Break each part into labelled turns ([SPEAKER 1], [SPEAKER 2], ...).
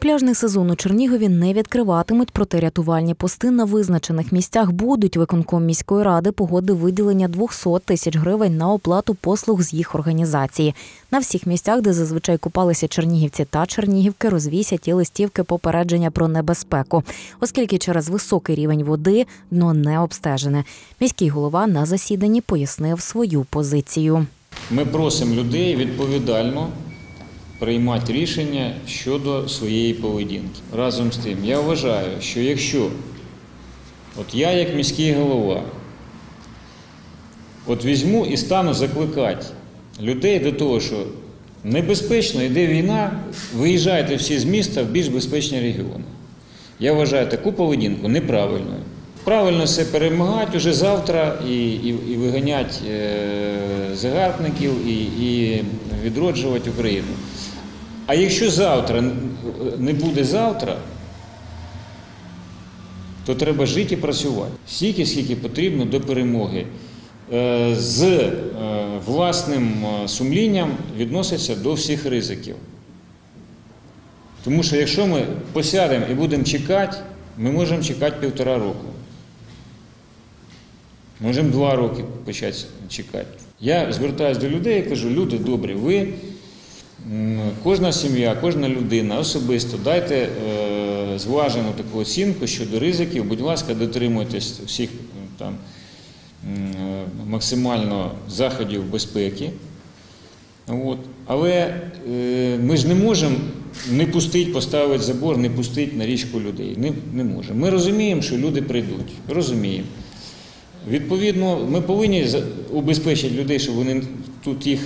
[SPEAKER 1] Пляжний сезон у Чернігові не відкриватимуть, проте рятувальні пости на визначених місцях будуть. Виконком міської ради погодив виділення 200 тисяч гривень на оплату послуг з їх організації. На всіх місцях, де зазвичай купалися чернігівці та чернігівки, розвісять і листівки попередження про небезпеку, оскільки через високий рівень води дно не обстежене. Міський голова на засіданні пояснив свою позицію.
[SPEAKER 2] Ми просимо людей відповідально приймати рішення щодо своєї поведінки. Разом з тим, я вважаю, що якщо от я, як міський голова, от візьму і стану закликати людей до того, що небезпечно, йде війна, виїжджайте всі з міста в більш безпечні регіони. Я вважаю таку поведінку неправильною. Правильно все перемагати вже завтра і, і, і виганяти е, загарбників і, і відроджувати Україну. А якщо завтра не буде завтра, то треба жити і працювати. Стільки, скільки потрібно до перемоги. Е, З е, власним сумлінням відноситься до всіх ризиків. Тому що якщо ми посядемо і будемо чекати, ми можемо чекати півтора року. Можемо два роки почати чекати. Я звертаюся до людей і кажу, люди добрі, ви, кожна сім'я, кожна людина особисто дайте е, зважену таку оцінку щодо ризиків. Будь ласка, дотримуйтесь всіх там максимально заходів безпеки. От. Але е, ми ж не можемо не пустити, поставити забор, не пустити на річку людей. Не, не можемо. Ми розуміємо, що люди прийдуть. Розуміємо. Відповідно, ми повинні убезпечити людей, щоб вони тут їх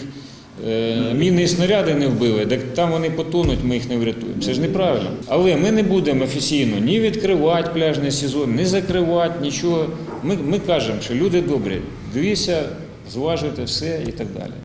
[SPEAKER 2] е, міни і снаряди не вбили, так там вони потонуть, ми їх не врятуємо. Це ж неправильно. Але ми не будемо офіційно ні відкривати пляжний сезон, ні закривати, нічого. Ми, ми кажемо, що люди добрі, дивіться, зважуйте все і так далі.